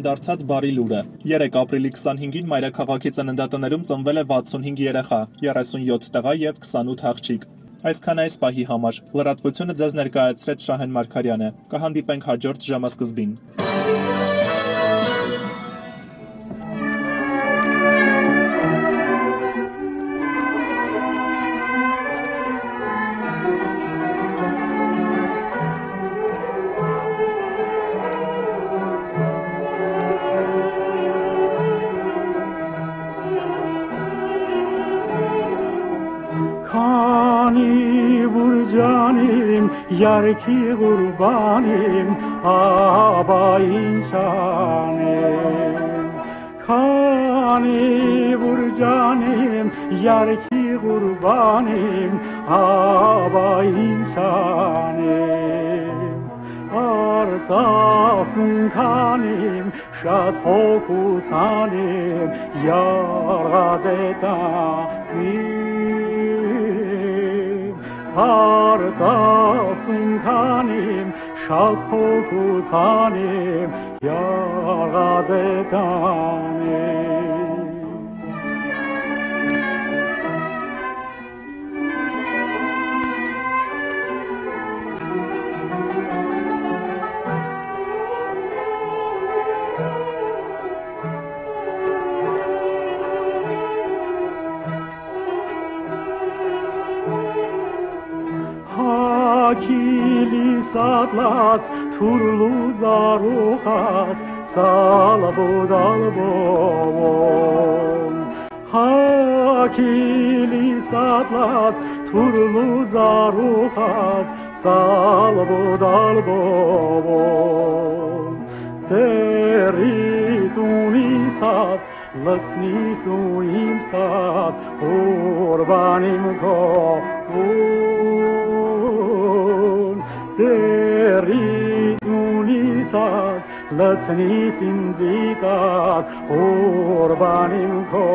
դարձած բարի լուրը։ 3 ապրիլի 25-ին մայրաքաղաքի ծննդատներում ծնվել է 65 երեխա, 37 տղա եւ 28 աղջիկ։ Այսքան այս պահի համար լրատվությունը ձեզ ներկայացրեց Շահեն Մարկարյանը։ Կհանդիպենք հաջորդ ժամասկզբին։ canim Yar ki kurbanim Aba insanım. Kani vur canim Yar ki kurbanim Aba insanım. Artasın kanim Şat hokusanim Yar adeta Bir Ah zanim, shalt hoku zanim, yara zetanim. akilis atlas turlu zarukas salabudal bolon akilis atlas turlu zarukas salabudal bolon teri tunisas lacni suimsas urbanim ko urbanim لطنی سندیکاس قربانیم کو